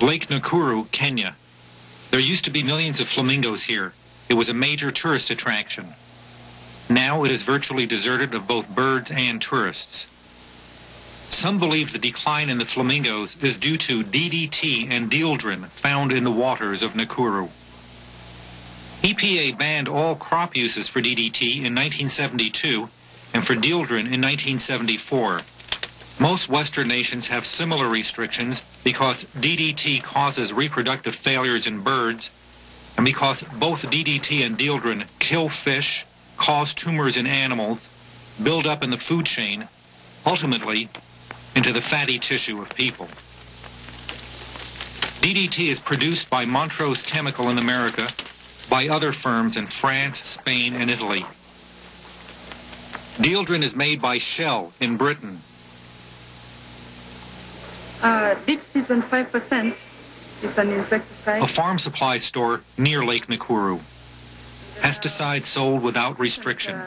Lake Nakuru, Kenya. There used to be millions of flamingos here. It was a major tourist attraction. Now it is virtually deserted of both birds and tourists. Some believe the decline in the flamingos is due to DDT and dieldrin found in the waters of Nakuru. EPA banned all crop uses for DDT in 1972 and for dieldrin in 1974. Most Western nations have similar restrictions because DDT causes reproductive failures in birds and because both DDT and dieldrin kill fish, cause tumors in animals, build up in the food chain, ultimately into the fatty tissue of people. DDT is produced by Montrose Chemical in America, by other firms in France, Spain, and Italy. Dieldrin is made by Shell in Britain. Uh, DDT 25% is an insecticide. A farm supply store near Lake Nakuru. Pesticide sold without restriction. Uh,